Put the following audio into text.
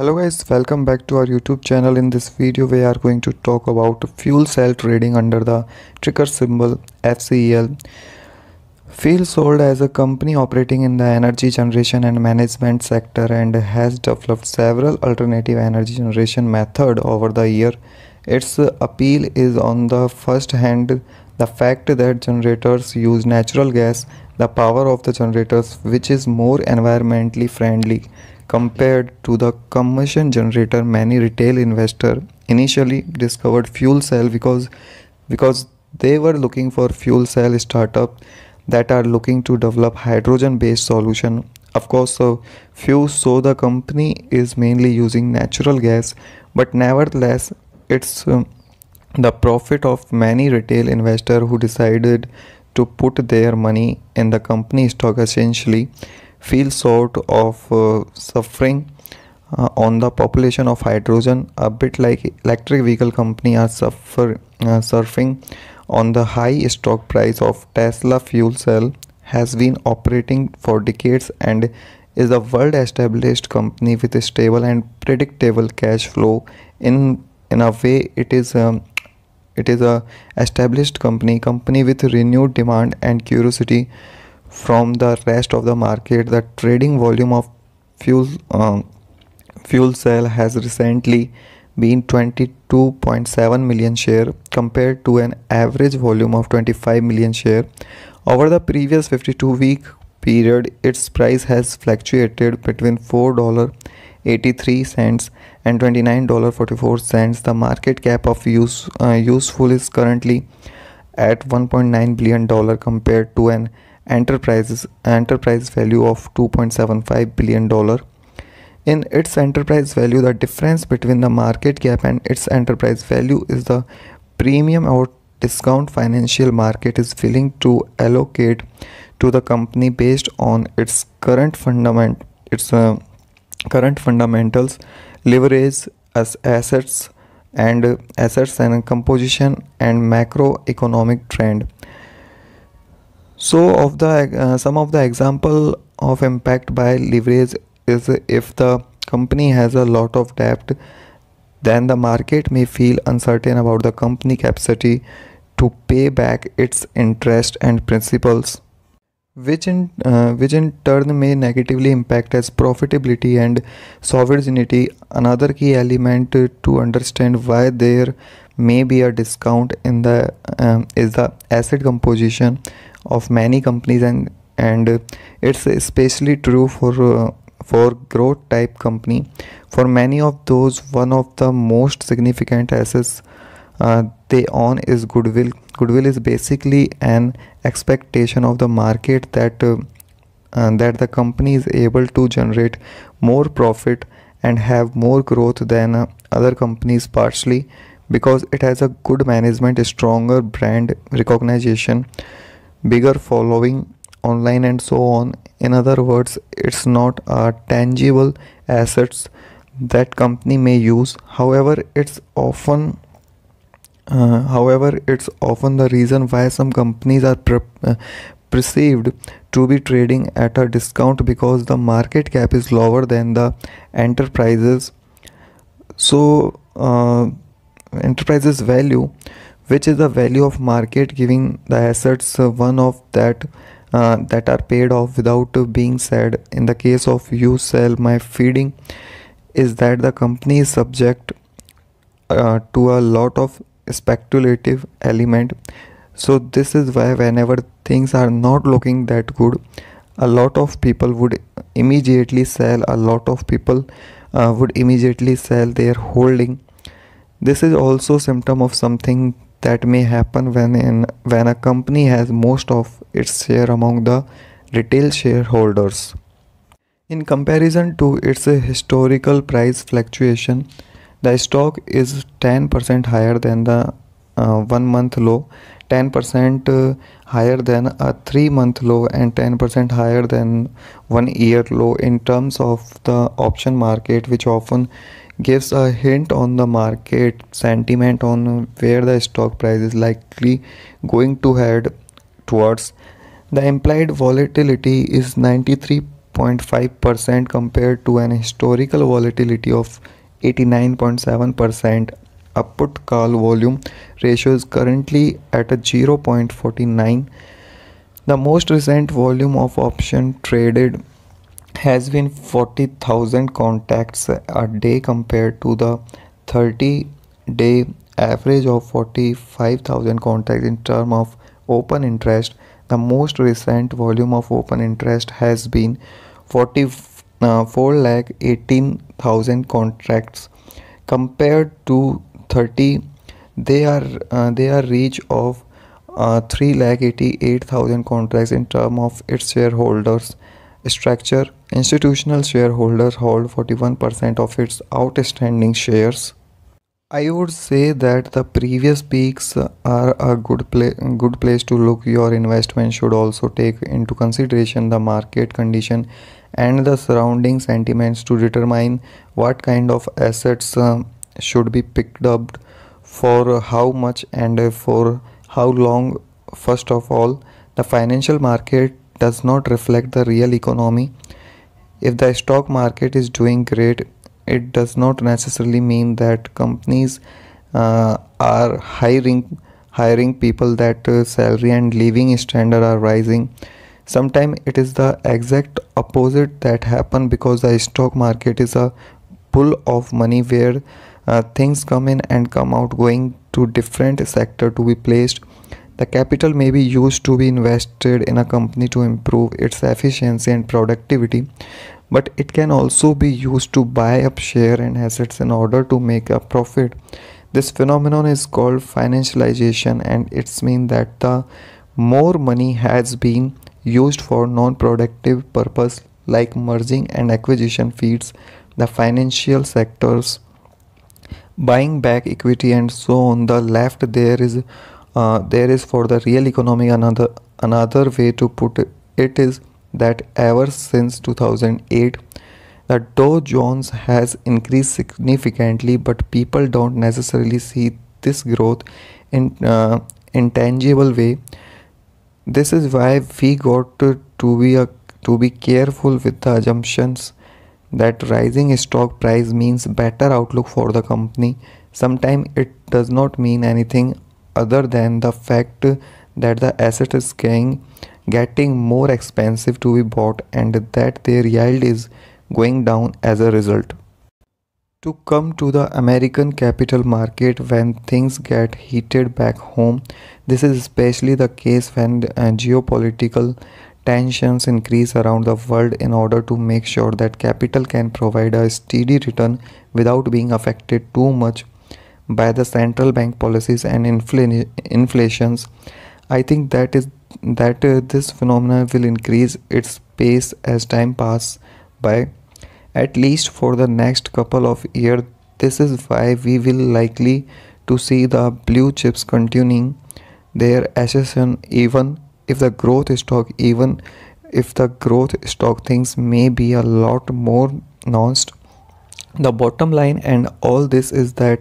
Hello guys, welcome back to our YouTube channel. In this video, we are going to talk about fuel cell trading under the ticker symbol FCEL. fuel cell as a company operating in the energy generation and management sector and has developed several alternative energy generation method over the year. Its appeal is on the first hand the fact that generators use natural gas, the power of the generators which is more environmentally friendly compared to the combustion generator many retail investor initially discovered fuel cell because because they were looking for fuel cell startup that are looking to develop hydrogen based solution. Of course so few so the company is mainly using natural gas but nevertheless it's um, the profit of many retail investor who decided to put their money in the company stock essentially feel sort of uh, suffering uh, on the population of hydrogen. A bit like electric vehicle company are suffer, uh, surfing on the high stock price of tesla fuel cell has been operating for decades and is a world established company with a stable and predictable cash flow. In in a way it is um, it is a established company company with renewed demand and curiosity from the rest of the market the trading volume of fuel uh, fuel cell has recently been 22.7 million share compared to an average volume of 25 million share. Over the previous 52 week period its price has fluctuated between 4 dollar 83 cents and 29 dollar 44 cents. The market cap of use uh, useful is currently at 1.9 billion dollar compared to an enterprises enterprise value of 2.75 billion dollar. In its enterprise value the difference between the market cap and its enterprise value is the premium or discount financial market is willing to allocate to the company based on its current fundament its uh, current fundamentals leverage as assets and assets and composition and macroeconomic trend so of the uh, some of the example of impact by leverage is if the company has a lot of debt then the market may feel uncertain about the company capacity to pay back its interest and principals which in uh, which in turn may negatively impact as profitability and sovereignty. Another key element to understand why there may be a discount in the um, is the asset composition of many companies and and it's especially true for uh, for growth type company. For many of those one of the most significant assets uh, they own is goodwill. Goodwill is basically an expectation of the market that uh, uh, that the company is able to generate more profit and have more growth than uh, other companies partially because it has a good management a stronger brand recognition bigger following online and so on. In other words it's not a tangible assets that company may use. However it's often uh, however it's often the reason why some companies are pre- uh, perceived to be trading at a discount because the market cap is lower than the enterprises so uh, enterprises value which is the value of market giving the assets uh, one of that uh, that are paid off without being said. In the case of you sell my feeding is that the company is subject uh, to a lot of speculative element. So this is why whenever things are not looking that good a lot of people would immediately sell a lot of people uh, would immediately sell their holding. This is also symptom of something that may happen when in when a company has most of its share among the retail shareholders. In comparison to its historical price fluctuation the stock is 10% higher than the uh, 1 month low 10% uh, higher than a 3 month low and 10% higher than 1 year low in terms of the option market which often gives a hint on the market sentiment on where the stock price is likely going to head towards. The implied volatility is 93.9 3.5% compared to an historical volatility of 89.7%. A put call volume ratio is currently at a 0.49. The most recent volume of option traded has been 40,000 contracts a day compared to the 30 day average of 45,000 contracts. In term of open interest the most recent volume of open interest has been 44 uh, lakh 18000 contracts compared to 30 they are uh, they are reach of uh, 3 lakh 88000 contracts in term of its shareholders structure institutional shareholders hold 41% of its outstanding shares I would say that the previous peaks are a good play, good place to look. Your investment should also take into consideration the market condition and the surrounding sentiments to determine what kind of assets uh, should be picked up for how much and for how long. First of all, the financial market does not reflect the real economy. If the stock market is doing great, it does not necessarily mean that companies uh, are hiring hiring people that uh, salary and living standard are rising sometimes it is the exact opposite that happen because the stock market is a pool of money where uh, things come in and come out going to different sector to be placed the capital may be used to be invested in a company to improve its efficiency and productivity but it can also be used to buy up share and assets in order to make a profit. This phenomenon is called financialization and it's mean that the more money has been used for non-productive purpose like merging and acquisition feeds the financial sectors buying back equity and so on the left there is uh, there is for the real economy another another way to put it, it is that ever since 2008 the Dow Jones has increased significantly but people don't necessarily see this growth in uh, intangible way. This is why we got to, to be a, to be careful with the assumptions that rising stock price means better outlook for the company. Sometimes it does not mean anything other than the fact that the asset is getting getting more expensive to be bought and that their yield is going down as a result. To come to the American capital market when things get heated back home, this is especially the case when uh, geopolitical tensions increase around the world in order to make sure that capital can provide a steady return without being affected too much by the central bank policies and infl- inflations. I think that is that uh, this phenomenon will increase its pace as time passes by at least for the next couple of years this is why we will likely to see the blue chips continuing their ascension even if the growth stock even if the growth stock things may be a lot more nuanced the bottom line and all this is that